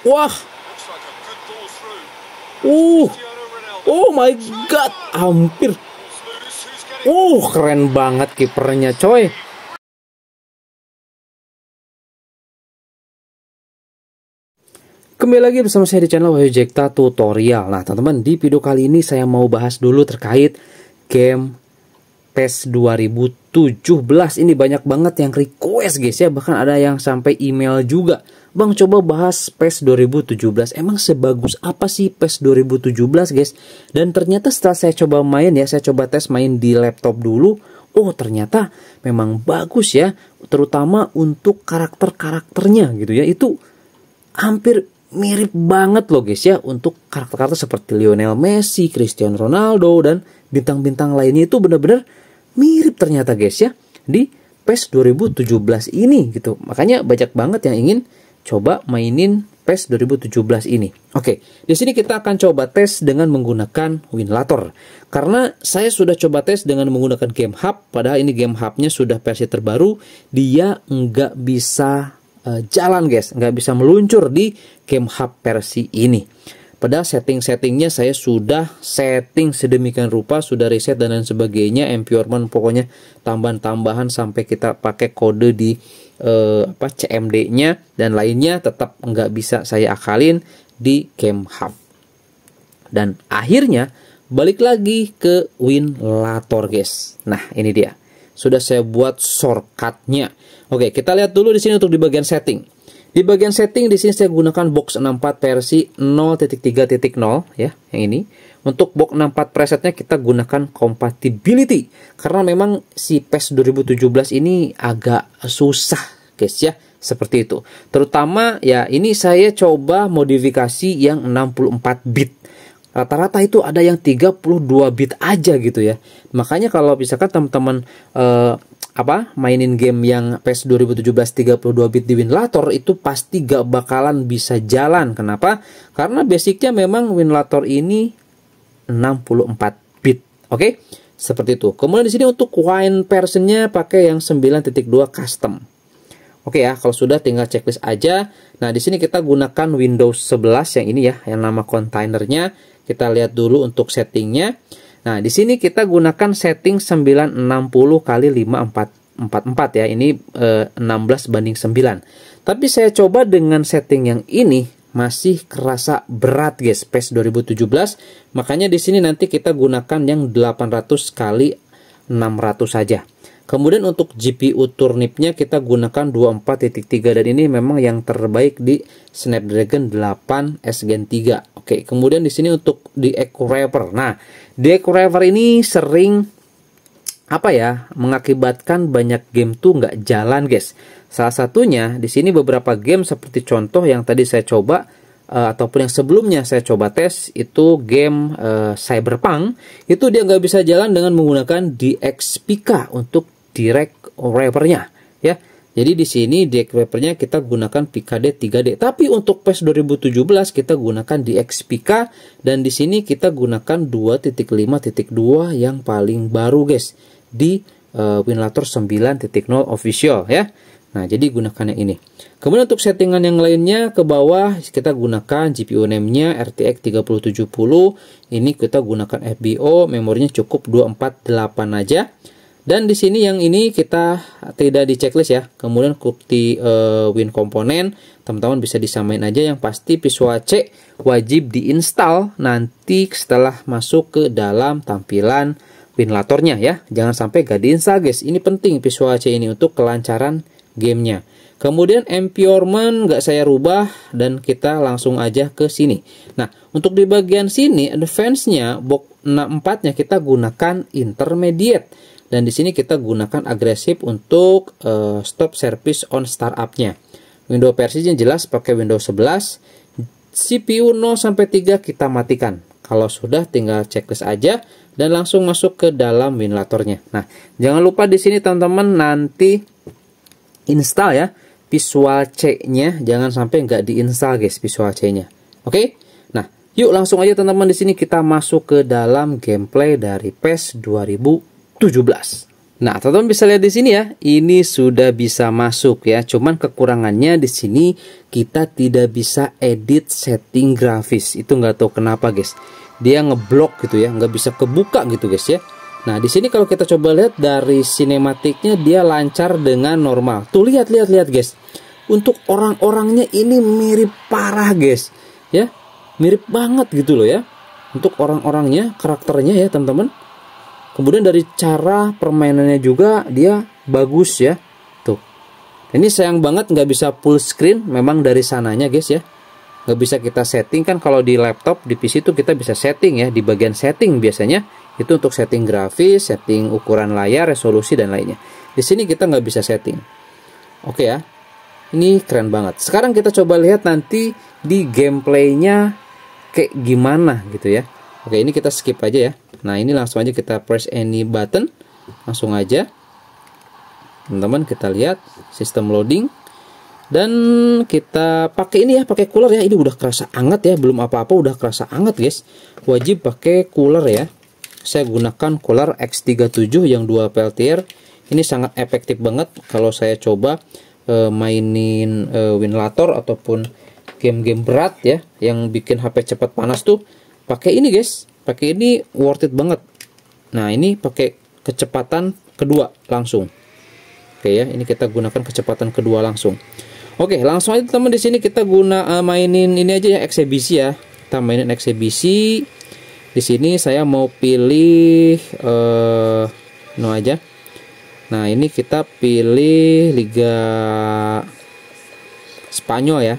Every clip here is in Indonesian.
Wah. Uh. Oh my god, hampir. Uh, keren banget kipernya, coy. Kembali lagi bersama saya di channel Wahyu Jekta Tutorial. Nah, teman-teman, di video kali ini saya mau bahas dulu terkait game PES 2017. Ini banyak banget yang request, guys ya. Bahkan ada yang sampai email juga. Bang, coba bahas PES 2017. Emang sebagus apa sih PES 2017, guys? Dan ternyata setelah saya coba main ya, saya coba tes main di laptop dulu. Oh, ternyata memang bagus ya, terutama untuk karakter-karakternya gitu ya. Itu hampir mirip banget loh guys ya untuk karakter-karakter seperti Lionel Messi, Cristiano Ronaldo dan bintang-bintang lainnya itu benar-benar mirip ternyata guys ya di PES 2017 ini gitu. Makanya banyak banget yang ingin coba mainin PES 2017 ini. Oke, di sini kita akan coba tes dengan menggunakan Winlator. Karena saya sudah coba tes dengan menggunakan Game Hub, padahal ini Game Hubnya sudah versi terbaru, dia nggak bisa uh, jalan guys, nggak bisa meluncur di game hub versi ini. Pada setting-settingnya saya sudah setting sedemikian rupa, sudah reset dan lain sebagainya, empowerment pokoknya tambahan-tambahan sampai kita pakai kode di uh, apa CMD-nya dan lainnya tetap nggak bisa saya akalin di game hub. Dan akhirnya balik lagi ke Winlator guys. Nah ini dia sudah saya buat shortcutnya. Oke, kita lihat dulu di sini untuk di bagian setting. Di bagian setting di sini saya gunakan box 64 versi 0.3.0 ya, yang ini. Untuk box 64 presetnya kita gunakan compatibility karena memang si PES 2017 ini agak susah, guys ya. Seperti itu. Terutama ya ini saya coba modifikasi yang 64 bit rata-rata itu ada yang 32 bit aja gitu ya. Makanya kalau misalkan teman-teman uh, apa mainin game yang PES 2017 32 bit di Winlator itu pasti gak bakalan bisa jalan. Kenapa? Karena basicnya memang Winlator ini 64 bit. Oke? Okay? Seperti itu. Kemudian di sini untuk wine versionnya pakai yang 9.2 custom. Oke ya, kalau sudah tinggal checklist aja. Nah, di sini kita gunakan Windows 11 yang ini ya, yang nama kontainernya. Kita lihat dulu untuk settingnya. Nah, di sini kita gunakan setting 960 kali 5444 ya. Ini eh, 16 banding 9. Tapi saya coba dengan setting yang ini masih kerasa berat guys PES 2017. Makanya di sini nanti kita gunakan yang 800 kali 600 saja. Kemudian untuk GPU turnipnya kita gunakan 24.3 dan ini memang yang terbaik di Snapdragon 8 S Gen 3. Oke, kemudian di sini untuk di Reaper. Nah, di ini sering apa ya mengakibatkan banyak game tuh nggak jalan guys. Salah satunya di sini beberapa game seperti contoh yang tadi saya coba uh, ataupun yang sebelumnya saya coba tes itu game uh, Cyberpunk itu dia nggak bisa jalan dengan menggunakan DXPK untuk direct wrappernya ya. Jadi di sini direct wrappernya kita gunakan PKD 3D. Tapi untuk PES 2017 kita gunakan di XPK dan di sini kita gunakan 2.5.2 yang paling baru guys di uh, Winlator 9.0 official ya. Nah, jadi gunakan yang ini. Kemudian untuk settingan yang lainnya ke bawah kita gunakan GPU name-nya RTX 3070. Ini kita gunakan FBO, memorinya cukup 248 aja. Dan di sini yang ini kita tidak di checklist ya. Kemudian di uh, win komponen, teman-teman bisa disamain aja. Yang pasti Visual C wajib diinstal nanti setelah masuk ke dalam tampilan Winlatornya ya. Jangan sampai gak diinstal guys. Ini penting Visual C ini untuk kelancaran gamenya. Kemudian empowerment nggak saya rubah dan kita langsung aja ke sini. Nah, untuk di bagian sini advance-nya box 64-nya kita gunakan intermediate dan di sini kita gunakan agresif untuk uh, stop service on startup-nya. Windows versinya jelas pakai Windows 11. CPU 0 sampai 3 kita matikan. Kalau sudah tinggal checklist aja dan langsung masuk ke dalam Winlatornya. Nah, jangan lupa di sini teman-teman nanti install ya Visual C-nya jangan sampai nggak diinstal guys Visual C-nya. Oke? Okay? Nah, yuk langsung aja teman-teman di sini kita masuk ke dalam gameplay dari PES 2000 17. Nah, teman-teman bisa lihat di sini ya, ini sudah bisa masuk ya. Cuman kekurangannya di sini kita tidak bisa edit setting grafis. Itu nggak tahu kenapa guys. Dia ngeblok gitu ya, nggak bisa kebuka gitu guys ya. Nah, di sini kalau kita coba lihat dari sinematiknya dia lancar dengan normal. Tuh lihat lihat lihat guys. Untuk orang-orangnya ini mirip parah guys. Ya, mirip banget gitu loh ya. Untuk orang-orangnya, karakternya ya teman-teman Kemudian dari cara permainannya juga dia bagus ya. Tuh. Ini sayang banget nggak bisa full screen memang dari sananya guys ya. Nggak bisa kita setting kan kalau di laptop di PC itu kita bisa setting ya di bagian setting biasanya itu untuk setting grafis, setting ukuran layar, resolusi dan lainnya. Di sini kita nggak bisa setting. Oke ya. Ini keren banget. Sekarang kita coba lihat nanti di gameplaynya kayak gimana gitu ya. Oke, ini kita skip aja ya. Nah, ini langsung aja kita press any button. Langsung aja. Teman-teman, kita lihat sistem loading. Dan kita pakai ini ya, pakai cooler ya. Ini udah kerasa anget ya, belum apa-apa udah kerasa anget, guys. Wajib pakai cooler ya. Saya gunakan cooler X37 yang 2 peltier. Ini sangat efektif banget kalau saya coba e, mainin e, Winlator ataupun game-game berat ya yang bikin HP cepat panas tuh pakai ini guys pakai ini worth it banget. Nah ini pakai kecepatan kedua langsung. Oke ya ini kita gunakan kecepatan kedua langsung. Oke langsung aja teman di sini kita guna uh, mainin ini aja ya eksebisi ya. Kita mainin eksebisi. Di sini saya mau pilih uh, no aja. Nah ini kita pilih Liga Spanyol ya.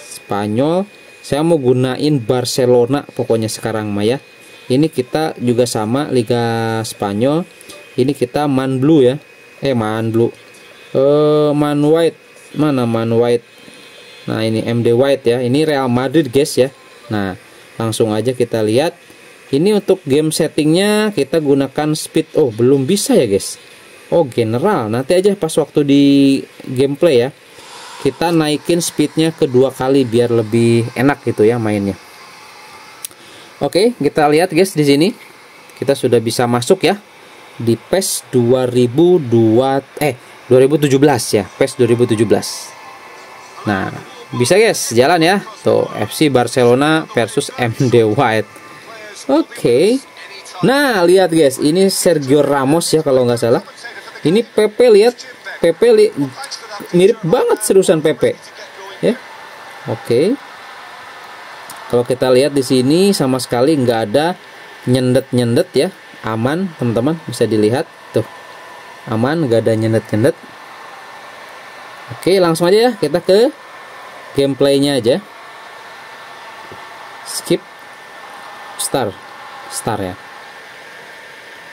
Spanyol saya mau gunain Barcelona pokoknya sekarang Maya ini kita juga sama Liga Spanyol. Ini kita Man Blue ya. Eh Man Blue. Eh Man White. Mana Man White? Nah ini MD White ya. Ini Real Madrid guys ya. Nah langsung aja kita lihat. Ini untuk game settingnya kita gunakan speed. Oh belum bisa ya guys. Oh general. Nanti aja pas waktu di gameplay ya kita naikin speednya kedua kali biar lebih enak gitu ya mainnya. Oke kita lihat guys di sini. Kita sudah bisa masuk ya di PES 2002 eh 2017 ya PES 2017 nah bisa guys jalan ya. Tuh FC Barcelona versus MD White. Oke. Nah lihat guys ini Sergio Ramos ya kalau nggak salah. Ini PP lihat. PP li mirip banget seriusan PP ya. Oke. Okay. kalau kita lihat di sini sama sekali nggak ada nyendet nyendet ya. Aman teman-teman bisa dilihat. Tuh. Aman nggak ada nyendet nyendet oke okay, langsung aja ya. Kita ke gameplaynya aja. Skip. Start start ya.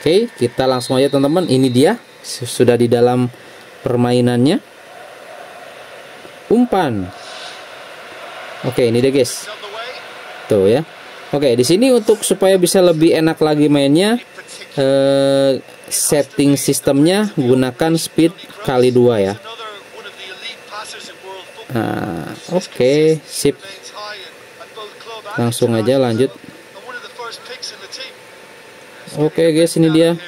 Oke okay, kita langsung aja teman-teman. Ini dia. Sudah di dalam permainannya umpan. Oke ini deh guys. Tuh ya. Oke di sini untuk supaya bisa lebih enak lagi mainnya eh, setting sistemnya gunakan speed kali dua ya. Nah, oke sip. Langsung aja lanjut. Oke guys ini dia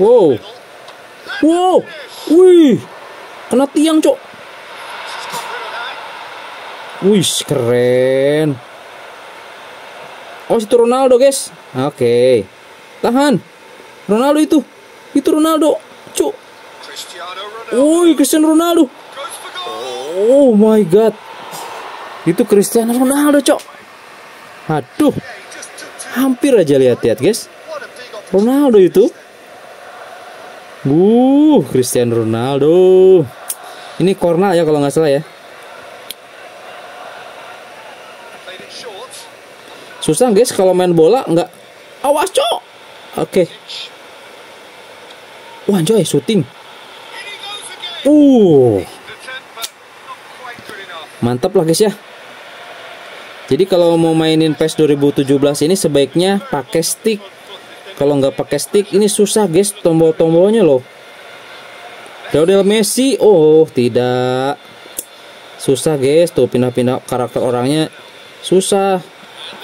Wow. Wow. Wih. Kena tiang, Cok. Wih, keren. Oh, itu Ronaldo, guys. Oke. Okay. Tahan. Ronaldo itu. Itu Ronaldo. Cuk. Wih, Cristiano Ronaldo. Oh my god. Itu Cristiano Ronaldo, Cok. Aduh. Hampir aja lihat-lihat, guys. Ronaldo itu. Uh, Cristiano Ronaldo. Ini corner ya kalau nggak salah ya. Susah guys kalau main bola nggak awas cok. Oke. Okay. Wah joy shooting. Uh. Mantap lah guys ya. Jadi kalau mau mainin PES 2017 ini sebaiknya pakai stick kalau nggak pakai stick ini susah guys tombol-tombolnya loh Lionel Messi oh tidak susah guys tuh pindah-pindah karakter orangnya susah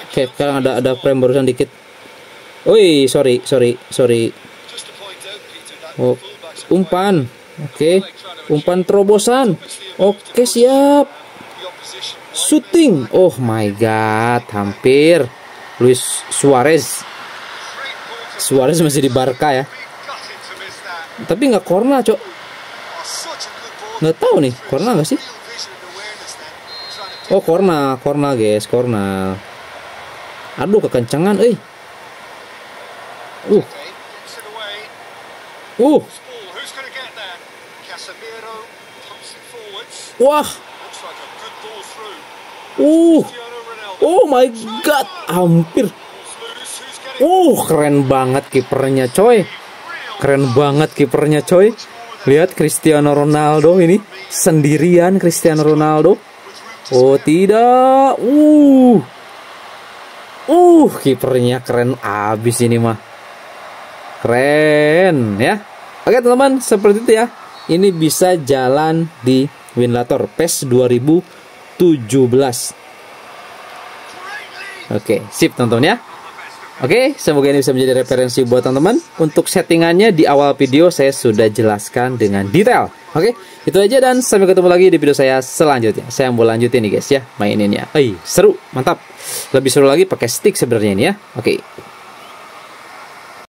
oke sekarang ada ada frame barusan dikit Woi, sorry, sorry, sorry. Oh, umpan. Oke. Umpan terobosan. Oke, siap. Shooting. Oh my god, hampir. Luis Suarez. Suarez masih di Barca ya. Tapi nggak corner, Cok. Nggak tahu nih, corner nggak sih? Oh, corner, corner guys, corner. Aduh, kekencangan, eh. Uh. Uh. Wah. Uh. Oh my god, hampir. Uh, keren banget kipernya, coy. Keren banget kipernya, coy. Lihat Cristiano Ronaldo ini sendirian Cristiano Ronaldo. Oh, tidak. Uh. Uh, kipernya keren abis ini mah. Keren ya. Oke teman-teman, seperti itu ya. Ini bisa jalan di Winlator PES 2017. Oke, sip teman-teman ya. Oke, semoga ini bisa menjadi referensi buat teman-teman. Untuk settingannya di awal video saya sudah jelaskan dengan detail. Oke, itu aja dan sampai ketemu lagi di video saya selanjutnya. Saya mau lanjutin nih guys ya, maininnya. Eh, seru, mantap. Lebih seru lagi pakai stick sebenarnya ini ya. Oke.